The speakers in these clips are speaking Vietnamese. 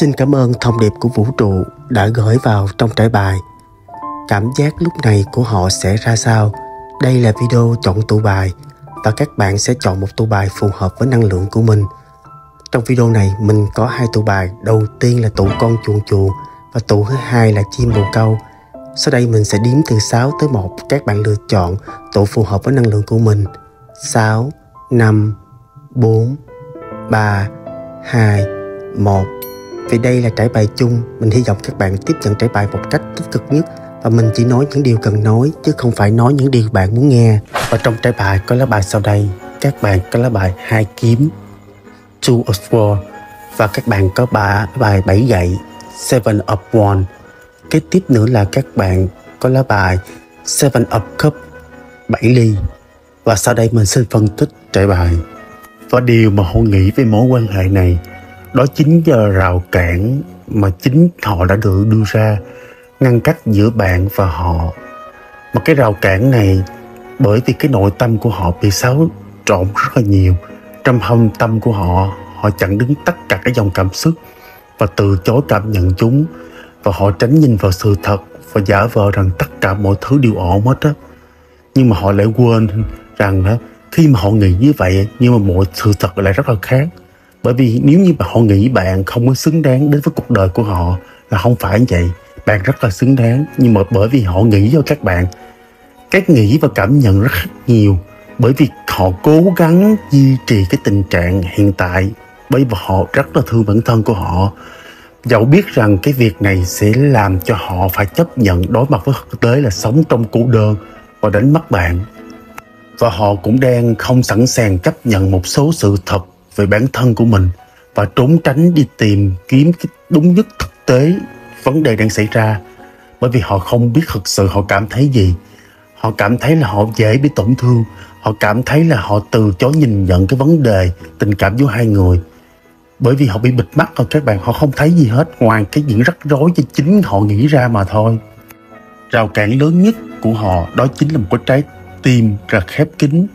Xin cảm ơn thông điệp của vũ trụ đã gửi vào trong trải bài. Cảm giác lúc này của họ sẽ ra sao? Đây là video chọn tụ bài và các bạn sẽ chọn một tụ bài phù hợp với năng lượng của mình. Trong video này mình có hai tụ bài, đầu tiên là tụ con chuồn chuồn và tụ thứ hai là chim bồ câu. Sau đây mình sẽ đếm từ 6 tới 1, các bạn lựa chọn tụ phù hợp với năng lượng của mình. 6, 5, 4, 3, 2, 1 vì đây là trải bài chung, mình hy vọng các bạn tiếp nhận trải bài một cách tích cực nhất và mình chỉ nói những điều cần nói chứ không phải nói những điều bạn muốn nghe. Và trong trải bài có lá bài sau đây, các bạn có lá bài hai kiếm, two of war và các bạn có ba bài bảy gậy, seven of one. Kế tiếp nữa là các bạn có lá bài seven of cup, bảy ly. Và sau đây mình xin phân tích trải bài. Và điều mà họ nghĩ về mối quan hệ này đó chính là rào cản mà chính họ đã được đưa ra, ngăn cách giữa bạn và họ. Mà cái rào cản này, bởi vì cái nội tâm của họ bị xáo trộn rất là nhiều. Trong hâm tâm của họ họ chặn đứng tất cả các dòng cảm xúc và từ chối cảm nhận chúng. Và họ tránh nhìn vào sự thật và giả vờ rằng tất cả mọi thứ đều ổn hết á. Nhưng mà họ lại quên rằng đó khi mà họ nghĩ như vậy, nhưng mà mọi sự thật lại rất là khác bởi vì nếu như mà họ nghĩ bạn không có xứng đáng đến với cuộc đời của họ, là không phải như vậy. Bạn rất là xứng đáng, nhưng mà bởi vì họ nghĩ cho các bạn, các nghĩ và cảm nhận rất khác nhiều. Bởi vì họ cố gắng duy trì cái tình trạng hiện tại, bởi vì họ rất là thương bản thân của họ. Dẫu biết rằng cái việc này sẽ làm cho họ phải chấp nhận đối mặt với thực tế là sống trong cô đơn và đánh mất bạn. Và họ cũng đang không sẵn sàng chấp nhận một số sự thật về bản thân của mình và trốn tránh đi tìm kiếm cái đúng nhất thực tế vấn đề đang xảy ra. Bởi vì họ không biết thực sự họ cảm thấy gì. Họ cảm thấy là họ dễ bị tổn thương. Họ cảm thấy là họ từ chối nhìn nhận cái vấn đề, tình cảm giữa hai người. Bởi vì họ bị bịt mắt rồi các bạn, họ không thấy gì hết, ngoài cái những rắc rối cho chính họ nghĩ ra mà thôi. Rào cản lớn nhất của họ đó chính là một cái trái tim ra khép kín.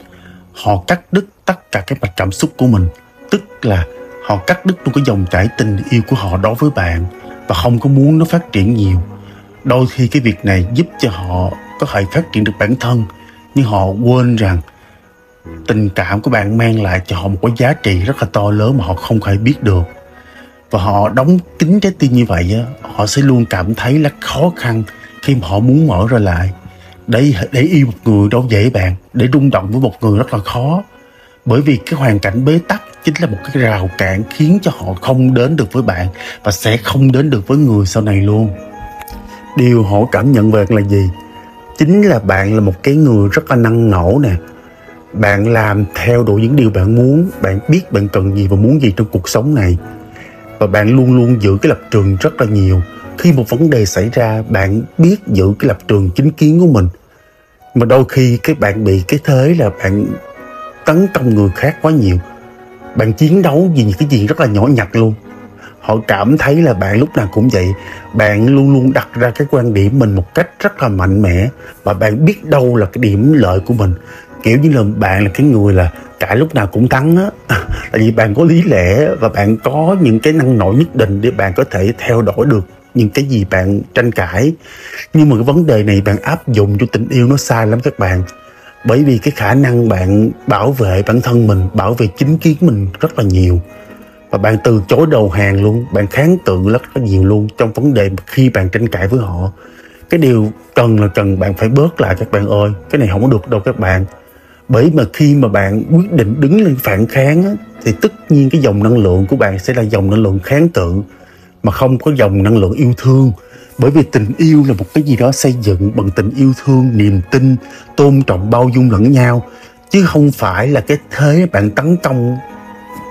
Họ cắt đứt tất cả các mạch cảm xúc của mình tức là họ cắt đứt luôn cái dòng chảy tình yêu của họ đối với bạn và không có muốn nó phát triển nhiều. Đôi khi cái việc này giúp cho họ có thể phát triển được bản thân, nhưng họ quên rằng tình cảm của bạn mang lại cho họ một cái giá trị rất là to lớn mà họ không thể biết được. Và họ đóng kín trái tim như vậy á, họ sẽ luôn cảm thấy là khó khăn khi mà họ muốn mở ra lại. Để để yêu một người đâu dễ bạn, để rung động với một người rất là khó bởi vì cái hoàn cảnh bế tắc chính là một cái rào cản khiến cho họ không đến được với bạn và sẽ không đến được với người sau này luôn. Điều họ cảm nhận về là gì? Chính là bạn là một cái người rất là năng nổ nè. Bạn làm theo đuổi những điều bạn muốn, bạn biết bạn cần gì và muốn gì trong cuộc sống này. Và bạn luôn luôn giữ cái lập trường rất là nhiều. Khi một vấn đề xảy ra, bạn biết giữ cái lập trường chính kiến của mình. Mà đôi khi cái bạn bị cái thế là bạn tấn công người khác quá nhiều. Bạn chiến đấu vì những cái gì rất là nhỏ nhặt luôn. Họ cảm thấy là bạn lúc nào cũng vậy. Bạn luôn luôn đặt ra cái quan điểm mình một cách rất là mạnh mẽ. Và bạn biết đâu là cái điểm lợi của mình. Kiểu như là bạn là cái người là cả lúc nào cũng thắng á. Tại vì bạn có lý lẽ và bạn có những cái năng nổ nhất định để bạn có thể theo đuổi được những cái gì bạn tranh cãi. Nhưng mà cái vấn đề này bạn áp dụng cho tình yêu nó sai lắm các bạn bởi vì cái khả năng bạn bảo vệ bản thân mình bảo vệ chính kiến mình rất là nhiều. Và bạn từ chối đầu hàng luôn bạn kháng cự rất là nhiều luôn trong vấn đề khi bạn tranh cãi với họ. Cái điều cần là cần bạn phải bớt lại các bạn ơi cái này không có được đâu các bạn. Bởi mà khi mà bạn quyết định đứng lên phản kháng á, thì tất nhiên cái dòng năng lượng của bạn sẽ là dòng năng lượng kháng cự mà không có dòng năng lượng yêu thương. Bởi vì tình yêu là một cái gì đó xây dựng bằng tình yêu thương, niềm tin, tôn trọng bao dung lẫn nhau. Chứ không phải là cái thế bạn tấn công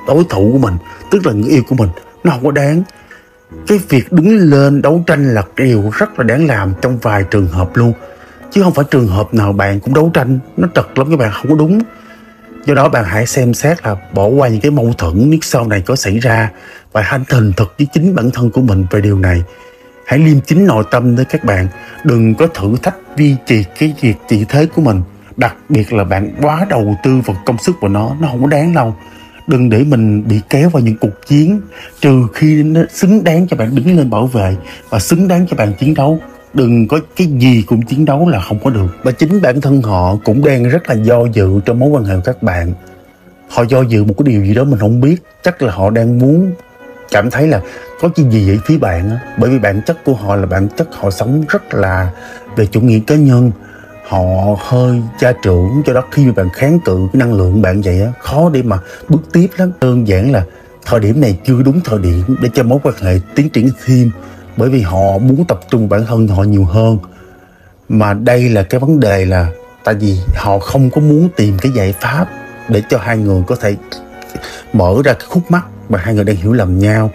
đối thủ của mình, tức là người yêu của mình, nó không có đáng. Cái việc đứng lên đấu tranh là điều rất là đáng làm trong vài trường hợp luôn. Chứ không phải trường hợp nào bạn cũng đấu tranh, nó trật lắm các bạn, không có đúng do đó bạn hãy xem xét là bỏ qua những cái mâu thuẫn nếu sau này có xảy ra và hãy thành thật với chính bản thân của mình về điều này. Hãy liêm chính nội tâm đấy các bạn. Đừng có thử thách duy trì cái việc trị thế của mình. Đặc biệt là bạn quá đầu tư vào công sức của nó nó không có đáng đâu. Đừng để mình bị kéo vào những cuộc chiến, trừ khi nó xứng đáng cho bạn đứng lên bảo vệ và xứng đáng cho bạn chiến đấu đừng có cái gì cũng chiến đấu là không có được. Và chính bản thân họ cũng đang rất là do dự trong mối quan hệ của các bạn. Họ do dự một cái điều gì đó mình không biết. Chắc là họ đang muốn cảm thấy là có chuyện gì vậy phía bạn á. Bởi vì bản chất của họ là bản chất họ sống rất là về chủ nghĩa cá nhân. Họ hơi cha trưởng cho đó khi mà bạn kháng cự cái năng lượng bạn vậy á, khó để mà bước tiếp lắm. Đơn giản là thời điểm này chưa đúng thời điểm để cho mối quan hệ tiến triển thêm bởi vì họ muốn tập trung bản thân họ nhiều hơn. Mà đây là cái vấn đề là tại vì họ không có muốn tìm cái giải pháp để cho hai người có thể mở ra cái khúc mắc mà hai người đang hiểu lầm nhau.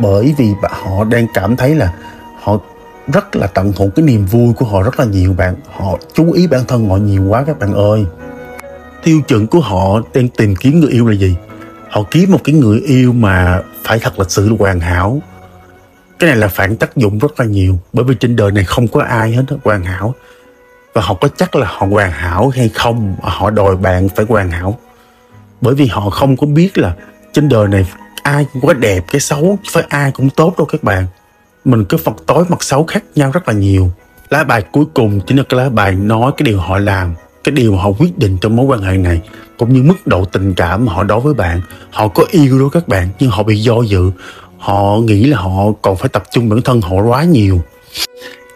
Bởi vì họ đang cảm thấy là họ rất là tận thụ cái niềm vui của họ rất là nhiều bạn. Họ chú ý bản thân họ nhiều quá các bạn ơi. Tiêu chuẩn của họ đang tìm kiếm người yêu là gì? Họ kiếm một cái người yêu mà phải thật là sự hoàn hảo cái này là phản tác dụng rất là nhiều bởi vì trên đời này không có ai hết đó, hoàn hảo. Và họ có chắc là họ hoàn hảo hay không họ đòi bạn phải hoàn hảo. Bởi vì họ không có biết là trên đời này ai cũng có đẹp cái xấu phải ai cũng tốt đâu các bạn. Mình cứ phần tối mặt xấu khác nhau rất là nhiều. Lá bài cuối cùng chính là cái lá bài nói cái điều họ làm cái điều họ quyết định trong mối quan hệ này cũng như mức độ tình cảm mà họ đối với bạn. Họ có yêu đó các bạn nhưng họ bị do dự họ nghĩ là họ còn phải tập trung bản thân họ quá nhiều.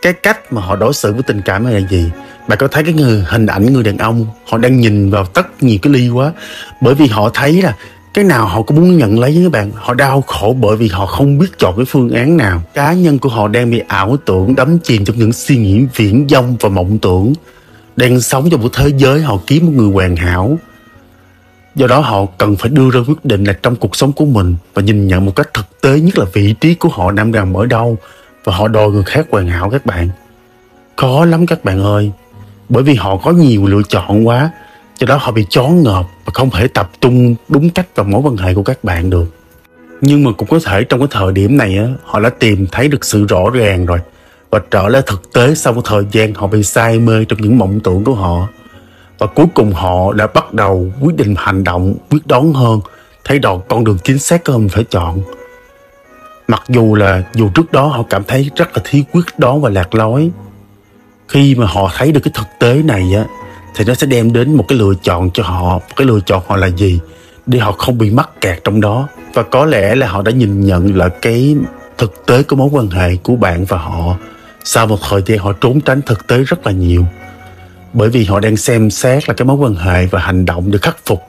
Cái cách mà họ đối xử với tình cảm là gì? Bạn có thấy cái người, hình ảnh người đàn ông, họ đang nhìn vào tất nhiều cái ly quá, bởi vì họ thấy là cái nào họ cũng muốn nhận lấy với các bạn. Họ đau khổ bởi vì họ không biết chọn cái phương án nào. Cá nhân của họ đang bị ảo tưởng đắm chìm trong những suy nghĩ viễn vông và mộng tưởng. Đang sống trong một thế giới họ kiếm một người hoàn hảo do đó họ cần phải đưa ra quyết định là trong cuộc sống của mình và nhìn nhận một cách thực tế nhất là vị trí của họ đang nằm ở đâu và họ đòi người khác hoàn hảo các bạn. Khó lắm các bạn ơi, bởi vì họ có nhiều lựa chọn quá, do đó họ bị chón ngợp và không thể tập trung đúng cách vào mối quan hệ của các bạn được. Nhưng mà cũng có thể trong cái thời điểm này á, họ đã tìm thấy được sự rõ ràng rồi và trở lại thực tế sau một thời gian họ bị say mê trong những mộng tưởng của họ và cuối cùng họ đã bắt đầu quyết định hành động, quyết đoán hơn thấy được con đường chính xác của mình phải chọn. Mặc dù là dù trước đó họ cảm thấy rất là thiếu quyết đoán và lạc lối, khi mà họ thấy được cái thực tế này á, thì nó sẽ đem đến một cái lựa chọn cho họ. Cái lựa chọn họ là gì? Để họ không bị mắc kẹt trong đó. Và có lẽ là họ đã nhìn nhận là cái thực tế của mối quan hệ của bạn và họ sau một thời gian họ trốn tránh thực tế rất là nhiều bởi vì họ đang xem xét là cái mối quan hệ và hành động để khắc phục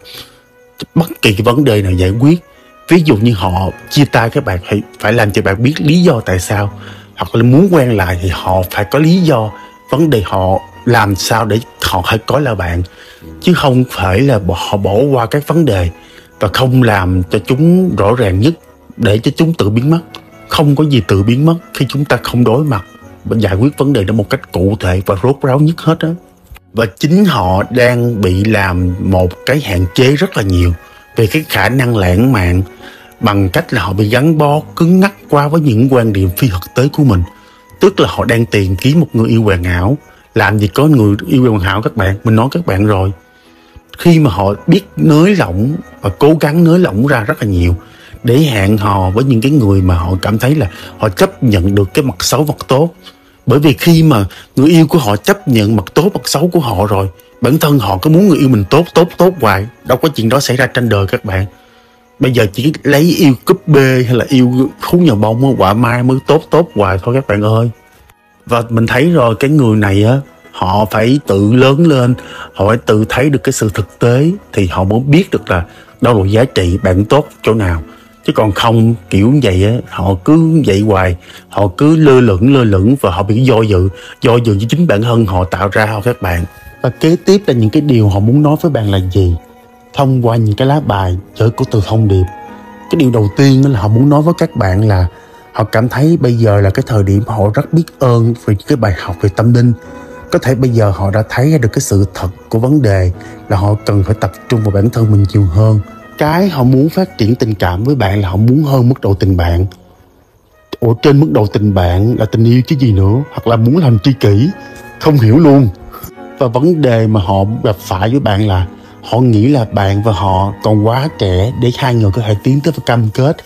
bất kỳ cái vấn đề nào giải quyết. Ví dụ như họ chia tay các bạn phải phải làm cho bạn biết lý do tại sao. Hoặc là muốn quen lại thì họ phải có lý do vấn đề họ làm sao để họ phải có là bạn. Chứ không phải là họ bỏ qua các vấn đề và không làm cho chúng rõ ràng nhất để cho chúng tự biến mất. Không có gì tự biến mất khi chúng ta không đối mặt và giải quyết vấn đề đó một cách cụ thể và rốt ráo nhất hết á và chính họ đang bị làm một cái hạn chế rất là nhiều về cái khả năng lãng mạn bằng cách là họ bị gắn bó, cứng ngắc qua với những quan điểm phi thực tế của mình. Tức là họ đang tìm kiếm một người yêu hoàn hảo. Làm gì có người yêu hoàn hảo các bạn? Mình nói các bạn rồi. Khi mà họ biết nới lỏng và cố gắng nới lỏng ra rất là nhiều, để hẹn hò với những cái người mà họ cảm thấy là họ chấp nhận được cái mặt xấu mặt tốt bởi vì khi mà người yêu của họ chấp nhận mặt tốt, mặt xấu của họ rồi, bản thân họ có muốn người yêu mình tốt tốt tốt hoài. Đâu có chuyện đó xảy ra trên đời các bạn. Bây giờ chỉ lấy yêu cúp bê hay là yêu khú nhà bông quả mai mới tốt tốt hoài thôi các bạn ơi. Và mình thấy rồi, cái người này á, họ phải tự lớn lên, họ phải tự thấy được cái sự thực tế, thì họ mới biết được là đâu là giá trị bạn tốt chỗ nào chứ còn không, kiểu như vậy á, họ cứ vậy hoài. Họ cứ lơ lửng lơ lửng và họ bị do dự. Do dự với chính bản thân họ tạo ra thôi các bạn. Và kế tiếp là những cái điều họ muốn nói với bạn là gì? Thông qua những cái lá bài chở của từ thông điệp. Cái điều đầu tiên là họ muốn nói với các bạn là họ cảm thấy bây giờ là cái thời điểm họ rất biết ơn vì cái bài học về tâm linh. Có thể bây giờ họ đã thấy ra được cái sự thật của vấn đề là họ cần phải tập trung vào bản thân mình nhiều hơn cái họ muốn phát triển tình cảm với bạn là họ muốn hơn mức độ tình bạn. Ở trên mức độ tình bạn là tình yêu chứ gì nữa, hoặc là muốn làm tri kỷ. Không hiểu luôn. Và vấn đề mà họ gặp phải với bạn là họ nghĩ là bạn và họ còn quá trẻ để hai người có thể tiến tới và cam kết.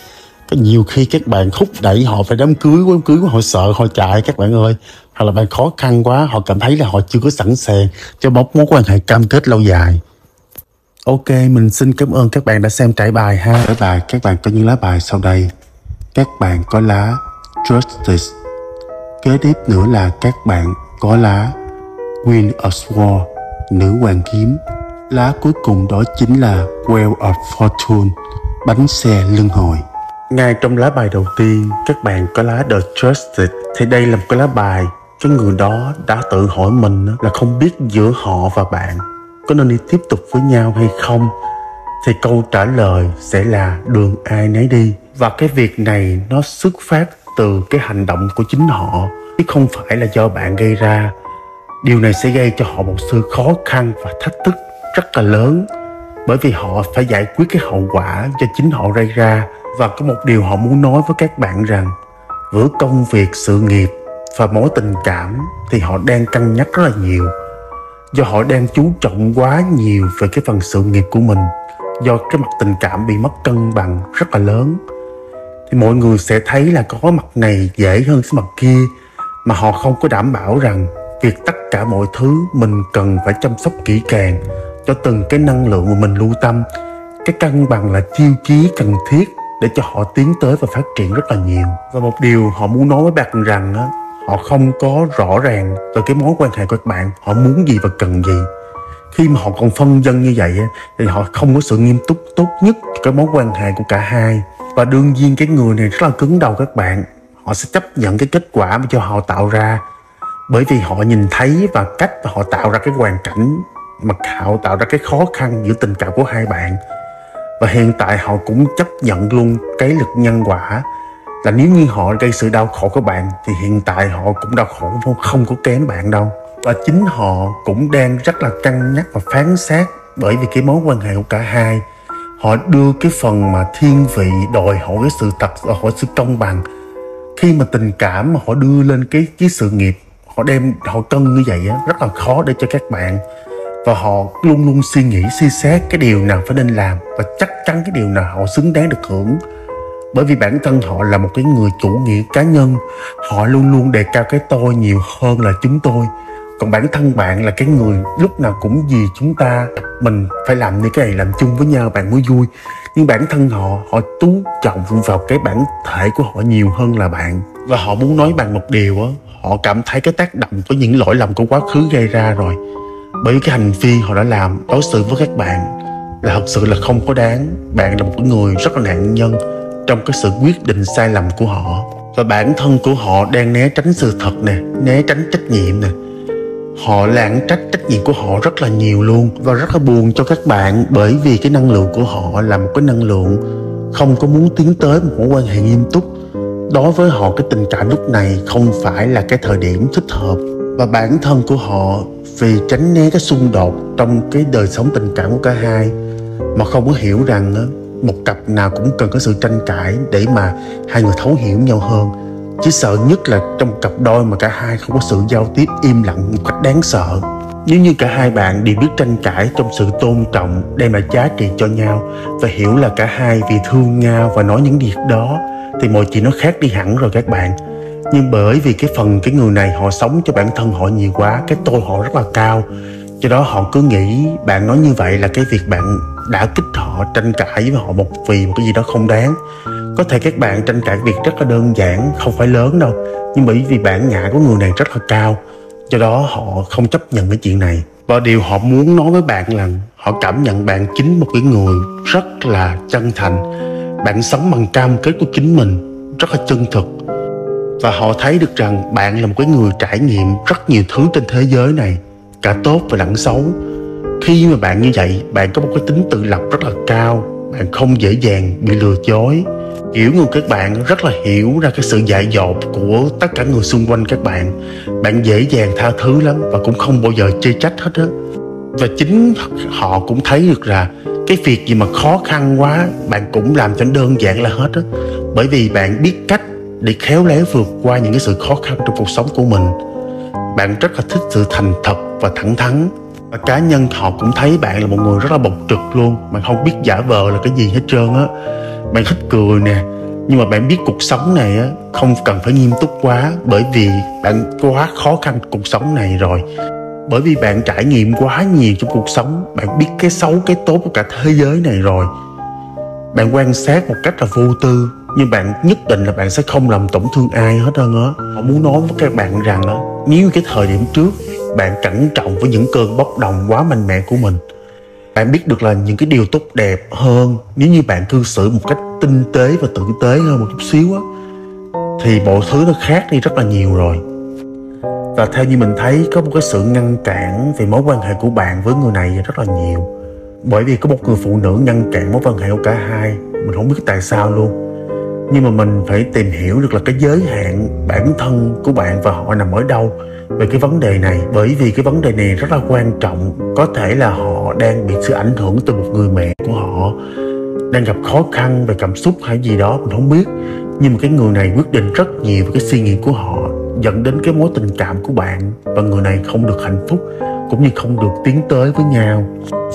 Có nhiều khi các bạn thúc đẩy họ phải đám cưới đám cưới họ sợ họ chạy, các bạn ơi. Hoặc là bạn khó khăn quá, họ cảm thấy là họ chưa có sẵn sàng cho một mối quan hệ cam kết lâu dài. Ok, mình xin cảm ơn các bạn đã xem trải bài ha. Trải bài, các bạn có những lá bài sau đây. Các bạn có lá Justice. Kế tiếp nữa là các bạn có lá Queen of Swords, nữ hoàng kiếm. Lá cuối cùng đó chính là Wheel of Fortune, bánh xe lưng hồi. Ngay trong lá bài đầu tiên, các bạn có lá The Trusted. Thì đây là một cái lá bài cái người đó đã tự hỏi mình là không biết giữa họ và bạn có nên đi tiếp tục với nhau hay không, thì câu trả lời sẽ là đường ai nấy đi. Và cái việc này nó xuất phát từ cái hành động của chính họ, chứ không phải là do bạn gây ra. Điều này sẽ gây cho họ một sự khó khăn và thách thức rất là lớn, bởi vì họ phải giải quyết cái hậu quả do chính họ gây ra. Và có một điều họ muốn nói với các bạn rằng, giữa công việc, sự nghiệp và mối tình cảm thì họ đang cân nhắc rất là nhiều do họ đang chú trọng quá nhiều về cái phần sự nghiệp của mình, do cái mặt tình cảm bị mất cân bằng rất là lớn. Thì mọi người sẽ thấy là có mặt này dễ hơn cái mặt kia, mà họ không có đảm bảo rằng việc tất cả mọi thứ mình cần phải chăm sóc kỹ càng cho từng cái năng lượng mà mình lưu tâm. Cái cân bằng là tiêu chí cần thiết để cho họ tiến tới và phát triển rất là nhiều. Và một điều họ muốn nói với bạn rằng họ không có rõ ràng về cái mối quan hệ của các bạn, họ muốn gì và cần gì. Khi mà họ còn phân dân như vậy thì họ không có sự nghiêm túc tốt nhất cho cái mối quan hệ của cả hai. Và đương nhiên cái người này rất là cứng đầu các bạn. Họ sẽ chấp nhận cái kết quả mà cho họ tạo ra. Bởi vì họ nhìn thấy và cách mà họ tạo ra cái hoàn cảnh, mà họ tạo ra cái khó khăn giữa tình cảm của hai bạn. Và hiện tại họ cũng chấp nhận luôn cái lực nhân quả là nếu như họ gây sự đau khổ của bạn thì hiện tại họ cũng đau khổ không, không có kém bạn đâu. Và chính họ cũng đang rất là cân nhắc và phán xét bởi vì cái mối quan hệ của cả hai. Họ đưa cái phần mà thiên vị đòi hỏi cái sự thật và hỏi sự công bằng. Khi mà tình cảm mà họ đưa lên cái cái sự nghiệp họ đem họ cân như vậy á rất là khó để cho các bạn. Và họ luôn luôn suy nghĩ suy xét cái điều nào phải nên làm và chắc chắn cái điều nào họ xứng đáng được hưởng bởi vì bản thân họ là một cái người chủ nghĩa cá nhân, họ luôn luôn đề cao cái tôi nhiều hơn là chúng tôi. Còn bản thân bạn là cái người lúc nào cũng vì chúng ta, mình phải làm những cái này làm chung với nhau, bạn mới vui. Nhưng bản thân họ họ chú trọng vào cái bản thể của họ nhiều hơn là bạn. Và họ muốn nói bằng một điều á, họ cảm thấy cái tác động của những lỗi lầm của quá khứ gây ra rồi. Bởi cái hành vi họ đã làm đối xử với các bạn là thật sự là không có đáng. Bạn là một người rất là nạn nhân trong cái sự quyết định sai lầm của họ. Và bản thân của họ đang né tránh sự thật nè, né tránh trách nhiệm nè. Họ lãng trách trách nhiệm của họ rất là nhiều luôn và rất là buồn cho các bạn bởi vì cái năng lượng của họ là một cái năng lượng không có muốn tiến tới một mối quan hệ nghiêm túc. Đối với họ, cái tình cảm lúc này không phải là cái thời điểm thích hợp. Và bản thân của họ, vì tránh né cái xung đột trong cái đời sống tình cảm của cả hai, mà không có hiểu rằng một cặp nào cũng cần có sự tranh cãi để mà hai người thấu hiểu nhau hơn. Chỉ sợ nhất là trong cặp đôi mà cả hai không có sự giao tiếp im lặng một cách đáng sợ. Nếu như cả hai bạn đều biết tranh cãi trong sự tôn trọng, đem lại giá trị cho nhau và hiểu là cả hai vì thương nhau và nói những việc đó, thì mọi chuyện nó khác đi hẳn rồi các bạn. Nhưng bởi vì cái phần cái người này họ sống cho bản thân họ nhiều quá, cái tôi họ rất là cao. Cho đó họ cứ nghĩ bạn nói như vậy là cái việc bạn đã kích họ tranh cãi với họ một vì một cái gì đó không đáng. Có thể các bạn tranh cãi việc rất là đơn giản, không phải lớn đâu, nhưng bởi vì bản ngã của người này rất là cao, do đó họ không chấp nhận cái chuyện này. Và điều họ muốn nói với bạn là họ cảm nhận bạn chính một cái người rất là chân thành. Bạn sống bằng cam kết của chính mình, rất là chân thực. Và họ thấy được rằng bạn là một cái người trải nghiệm rất nhiều thứ trên thế giới này, cả tốt và lẫn xấu khi mà bạn như vậy, bạn có một cái tính tự lập rất là cao. Bạn không dễ dàng bị lừa dối. Kiểu người các bạn rất là hiểu ra cái sự dại dột của tất cả người xung quanh các bạn. Bạn dễ dàng tha thứ lắm và cũng không bao giờ chê trách hết á. Và chính họ cũng thấy được là cái việc gì mà khó khăn quá, bạn cũng làm cho đơn giản là hết á. Bởi vì bạn biết cách để khéo léo vượt qua những cái sự khó khăn trong cuộc sống của mình. Bạn rất là thích sự thành thật và thẳng thắn và cá nhân họ cũng thấy bạn là một người rất là bộc trực luôn. Bạn không biết giả vờ là cái gì hết trơn á. Bạn thích cười nè, nhưng mà bạn biết cuộc sống này á, không cần phải nghiêm túc quá, bởi vì bạn quá khó khăn cuộc sống này rồi. Bởi vì bạn trải nghiệm quá nhiều trong cuộc sống, bạn biết cái xấu, cái tốt của cả thế giới này rồi. Bạn quan sát một cách là vô tư, nhưng bạn nhất định là bạn sẽ không làm tổn thương ai hết trơn á. Họ muốn nói với các bạn rằng á, nếu cái thời điểm trước bạn cẩn trọng với những cơn bốc đồng quá mạnh mẽ của mình. Bạn biết được là những cái điều tốt đẹp hơn nếu như bạn cư xử một cách tinh tế và tử tế hơn một chút xíu á, thì mọi thứ nó khác đi rất là nhiều rồi. Và theo như mình thấy, có một cái sự ngăn cản về mối quan hệ của bạn với người này rất là nhiều. Bởi vì có một người phụ nữ ngăn cản mối quan hệ của cả hai, mình không biết tại sao luôn. Nhưng mà mình phải tìm hiểu được là cái giới hạn bản thân của bạn và họ nằm ở đâu về cái vấn đề này. Bởi vì cái vấn đề này rất là quan trọng. Có thể là họ đang bị sự ảnh hưởng từ một người mẹ của họ, đang gặp khó khăn về cảm xúc hay gì đó, mình không biết. Nhưng mà cái người này quyết định rất nhiều về cái suy nghĩ của họ, dẫn đến cái mối tình cảm của bạn. Và người này không được hạnh phúc, cũng như không được tiến tới với nhau.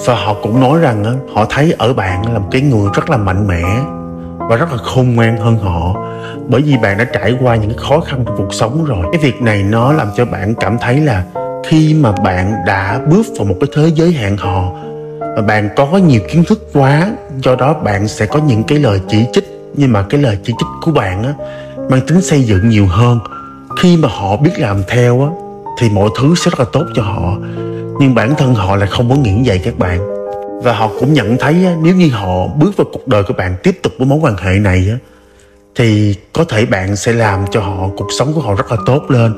Và họ cũng nói rằng họ thấy ở bạn là một cái người rất là mạnh mẽ và rất là khôn ngoan hơn họ. Bởi vì bạn đã trải qua những khó khăn trong cuộc sống rồi. Cái việc này nó làm cho bạn cảm thấy là khi mà bạn đã bước vào một cái thế giới hạn hò và bạn có nhiều kiến thức quá, do đó bạn sẽ có những cái lời chỉ trích. Nhưng mà cái lời chỉ trích của bạn á, mang tính xây dựng nhiều hơn. Khi mà họ biết làm theo á, thì mọi thứ sẽ rất là tốt cho họ. Nhưng bản thân họ lại không muốn nghĩ vậy các bạn và họ cũng nhận thấy nếu như họ bước vào cuộc đời của bạn tiếp tục với mối quan hệ này thì có thể bạn sẽ làm cho họ, cuộc sống của họ rất là tốt lên.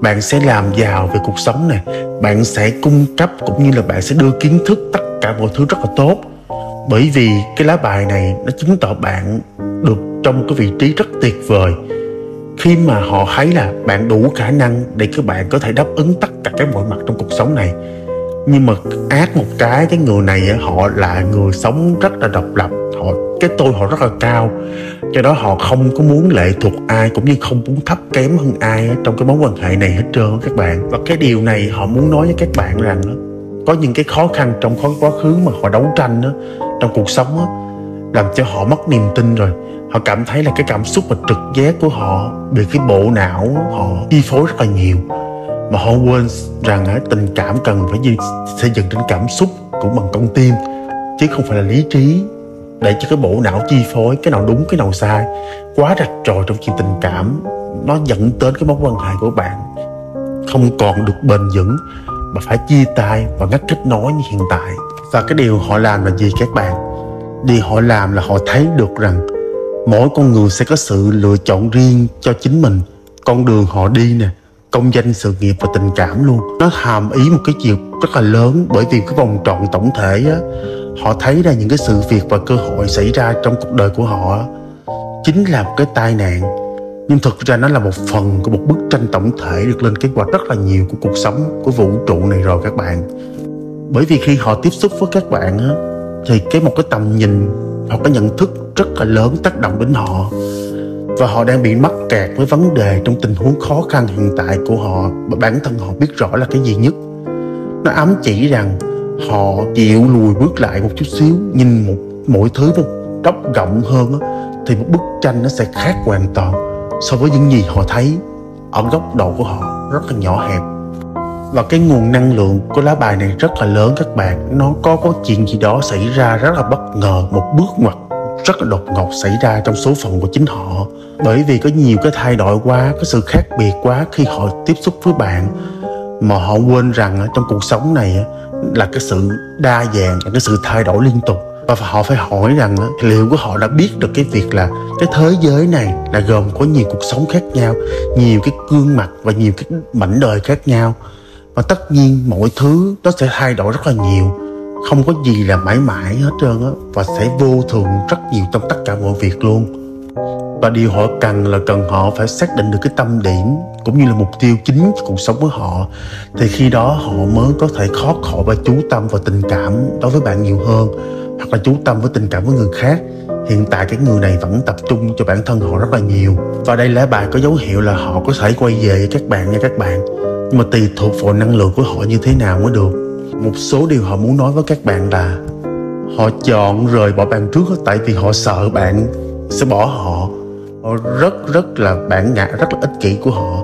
Bạn sẽ làm giàu về cuộc sống này. Bạn sẽ cung cấp cũng như là bạn sẽ đưa kiến thức, tất cả mọi thứ rất là tốt. Bởi vì cái lá bài này nó chứng tỏ bạn được trong cái vị trí rất tuyệt vời. Khi mà họ thấy là bạn đủ khả năng để các bạn có thể đáp ứng tất cả các mọi mặt trong cuộc sống này nhưng mà ác một cái cái người này họ là người sống rất là độc lập. Họ cái tôi họ rất là cao. Cho đó họ không có muốn lệ thuộc ai cũng như không muốn thấp kém hơn ai trong cái mối quan hệ này hết trơn các bạn. Và cái điều này họ muốn nói với các bạn rằng có những cái khó khăn trong quá khứ mà họ đấu tranh đó, trong cuộc sống đó, làm cho họ mất niềm tin rồi. Họ cảm thấy là cái cảm xúc và trực giác của họ bị cái bộ não họ chi phối rất là nhiều mà họ quên rằng tình cảm cần phải xây dựng trên cảm xúc cũng bằng con tim, chứ không phải là lý trí. Để cho cái bộ não chi phối, cái nào đúng, cái nào sai, quá rạch ròi trong chuyện tình cảm, nó dẫn đến cái mối quan hệ của bạn. Không còn được bền vững, mà phải chia tay và ngắt kết nối như hiện tại. Và cái điều họ làm là gì các bạn? Điều họ làm là họ thấy được rằng mỗi con người sẽ có sự lựa chọn riêng cho chính mình. Con đường họ đi nè công danh, sự nghiệp và tình cảm luôn. Nó hàm ý một cái chiều rất là lớn, bởi vì cái vòng tròn tổng thể á, họ thấy ra những cái sự việc và cơ hội xảy ra trong cuộc đời của họ chính là một cái tai nạn. Nhưng thực ra nó là một phần của một bức tranh tổng thể được lên kế hoạch rất là nhiều của cuộc sống của vũ trụ này rồi các bạn. Bởi vì khi họ tiếp xúc với các bạn á, thì cái một cái tầm nhìn hoặc cái nhận thức rất là lớn tác động đến họ và họ đang bị mắc kẹt với vấn đề trong tình huống khó khăn hiện tại của họ. Và bản thân họ biết rõ là cái gì nhất. Nó ám chỉ rằng họ chịu lùi bước lại một chút xíu, nhìn một mỗi thứ một góc rộng hơn thì một bức tranh nó sẽ khác hoàn toàn so với những gì họ thấy ở góc độ của họ, rất là nhỏ hẹp. Và cái nguồn năng lượng của lá bài này rất là lớn các bạn. Nó có có chuyện gì đó xảy ra rất là bất ngờ, một bước ngoặt rất là đột ngột xảy ra trong số phận của chính họ. Bởi vì có nhiều cái thay đổi quá, có sự khác biệt quá khi họ tiếp xúc với bạn, mà họ quên rằng trong cuộc sống này là cái sự đa dạng là cái sự thay đổi liên tục. Và họ phải hỏi rằng liệu của họ đã biết được cái việc là cái thế giới này là gồm có nhiều cuộc sống khác nhau, nhiều cái gương mặt và nhiều cái mảnh đời khác nhau. Và tất nhiên mọi thứ nó sẽ thay đổi rất là nhiều không có gì là mãi mãi hết trơn á, và sẽ vô thường rất nhiều trong tất cả mọi việc luôn. Và điều họ cần là cần họ phải xác định được cái tâm điểm cũng như là mục tiêu chính cho cuộc sống của họ. Thì khi đó họ mới có thể khó khổ và chú tâm vào tình cảm đối với bạn nhiều hơn, hoặc là chú tâm với tình cảm với người khác. Hiện tại cái người này vẫn tập trung cho bản thân họ rất là nhiều. Và đây là bài có dấu hiệu là họ có thể quay về với các bạn nha các bạn. Nhưng mà tùy thuộc vào năng lượng của họ như thế nào mới được một số điều họ muốn nói với các bạn là, họ chọn rời bỏ bạn trước tại vì họ sợ bạn sẽ bỏ họ. Họ rất rất là bản ngã, rất là ích kỷ của họ.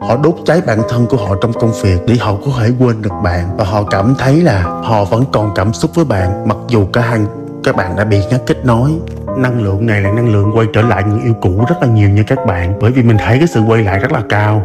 Họ đốt cháy bản thân của họ trong công việc để họ có thể quên được bạn. Và họ cảm thấy là họ vẫn còn cảm xúc với bạn, mặc dù cả hai, các bạn đã bị ngắt kết nối. Năng lượng này là năng lượng quay trở lại những yêu cũ rất là nhiều như các bạn, bởi vì mình thấy cái sự quay lại rất là cao.